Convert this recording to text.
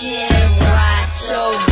Brain. You so